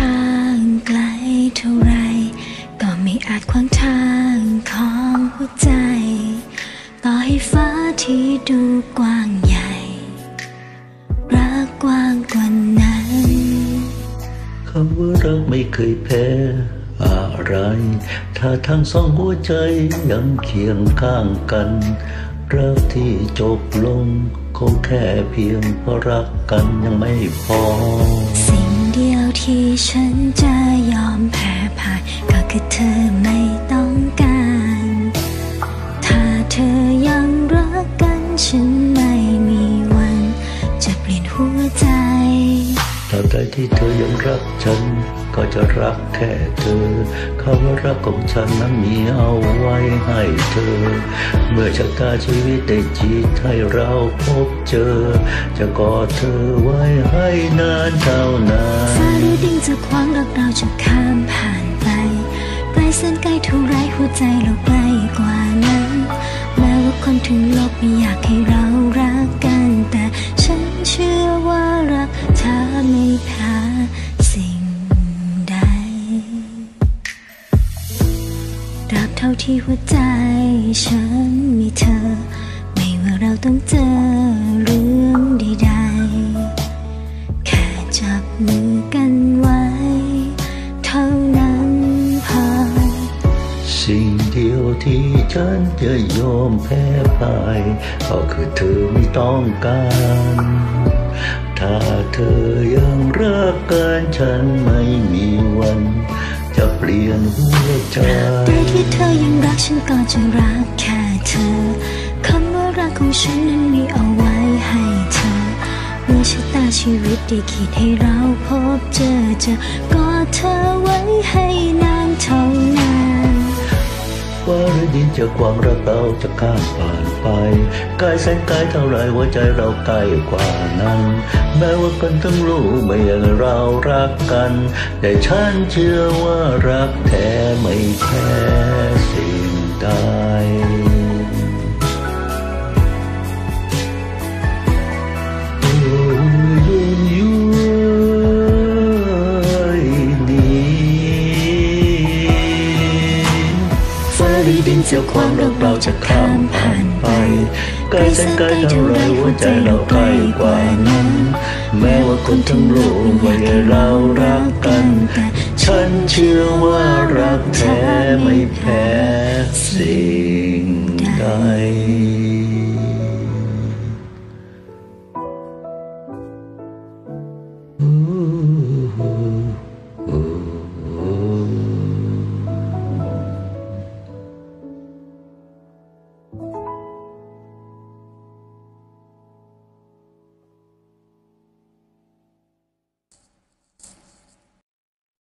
ทางไกลเท่าไร ก็ไม่อาจขวางทางของหัวใจ ต่อให้ฟ้าที่ดูกว้างใหญ่ รักกว้างกว่านั้นคำว่ารักไม่เคยแพ้อะไร ถ้าทั้งสองหัวใจยังเคียงข้างกัน รักที่จบลง คงแค่เพียงเพราะรักกันยังไม่พอ ที่ฉันจะยอมแพ้พ่าย ก็คือเธอไม่ต้องการ ถ้าเธอยังรักกันฉันไม่มีวัน จะเปลี่ยนหัวใจตราบใดที่เธอยังรักฉัน ก็จะรักแค่เธอคำว่ารักของฉันนั้นมีเอาไว้ให้เธอ เมื่อชะตาชีวิตได้จีดให้เราพบเจอ จะกอดเธอไว้ให้นานเท่านานฟ้าหรือดินจะขวางรักเราจะข้ามผ่านไปใกล้แสนไกลเท่าไรหัวใจเราใกล้กว่านั้นแม้ว่าคนถึงโลกไม่อยากให้เรารักกัน ท่าที่หัวใจฉันมีเธอ ไม่ว่าเราต้องเจอเรื่องใดๆ แค่จับมือกันไว้ เท่านั้นพอ สิ่งเดียวที่ฉันจะยอมแพ้พ่ายก็คือเธอไม่ต้องการ ถ้าเธอยังรักกันฉันไม่มีวัน จะเปลี่ยนหัวใจ ที่เธอยังรักฉันก็จะรักแค่เธอคำว่ารักของฉันนั้นมีเอาไว้ให้เธอเมื่อชะตาชีวิตได้ขีดให้เราพบเจอจะกอดเธอไว้ให้ ดินจะขวามรักเราจะข้ามผ่านไปกายแสนกายเท่าไรหัวใจเราใกล้กว่านั้น แม้ว่าคนทั้งรู้ไม่อยางเรารักกัน แต่ฉันเชื่อว่ารักแท้ไม่แพ้สิ่งใดาหรือดินจะขวามรักเราจะข้ามผ่านไปไกลแสนไกลเท่าไรหัวใจเราใกล้กว่านั้น แม้ว่าคนทั้งโลกไม่ได้เรารักกัน ฉันเชื่อว่ารักแท้ไม่แพ้สิ่งใด